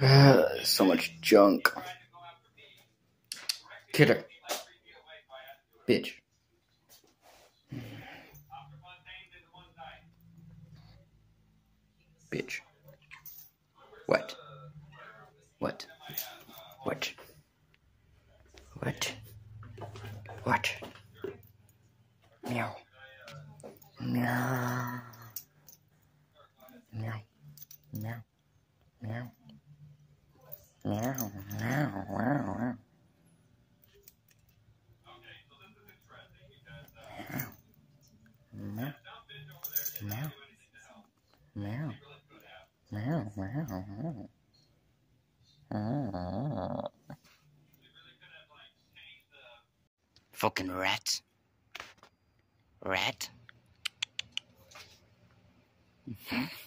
so much junk. Kidder. Bitch. Bitch. What? What? What? What? What? Meow. Meow. Meow, meow, wow, wow. Meow. Meow. Meow. Meow, meow, meow. Oh. Fucking rat. Rat. Mm-hmm.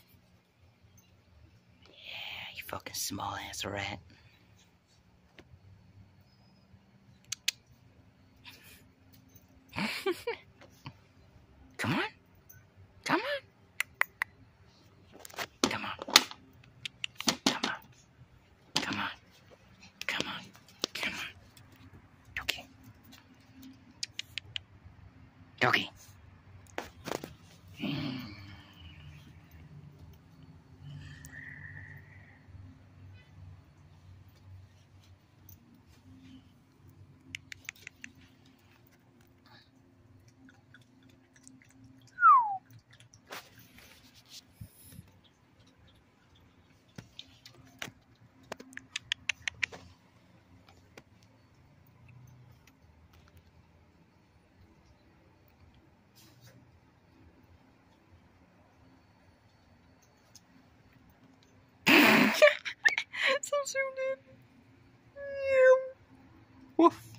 Fucking small ass rat. Come on. Come on. Come on. Come on. Come on. Come on. Come on. Woof.